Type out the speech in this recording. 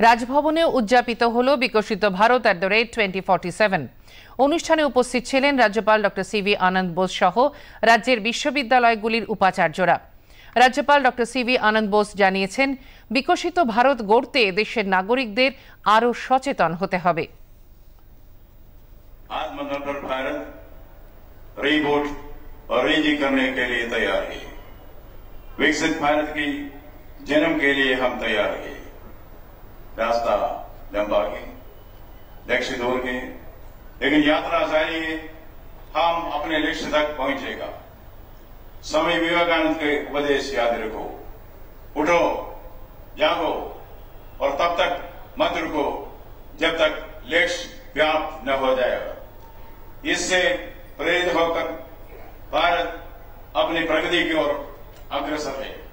রাজভবনে উদযাপিত হল Viksit Bharat at the rate twenty forty seven অনুষ্ঠানে উপস্থিত ছিলেন রাজ্যপাল ডক্টর সিভি আনন্দ বোস সহ রাজ্যের বিশ্ববিদ্যালয়গুলির উপাচার্যরা রাজ্যপাল ডক্টর সিভি আনন্দ বোস জানিয়েছেন বিকশিত ভারত গড়তে দেশের নাগরিকদের আরও সচেতন হতে হবে आत्मनिर्भर भारत रीबूट और रीजी करने के लिए तैयार है विकसित भारत की जन्म के लिए हम तैयार हैं रास्ता लंबा है लक्ष्य दूर है। लेकिन यात्रा जारी है, हम अपने लक्ष्य तक पहुंचेगा। स्वामी विवेकानंद के उपदेश याद रखो। उठो, जागो और तब तक मत रुको जब तक लक्ष्य व्याप्त न हो जाएगा। इससे प्रेरित होकर भारत अपनी प्रगति की ओर अग्रसर है।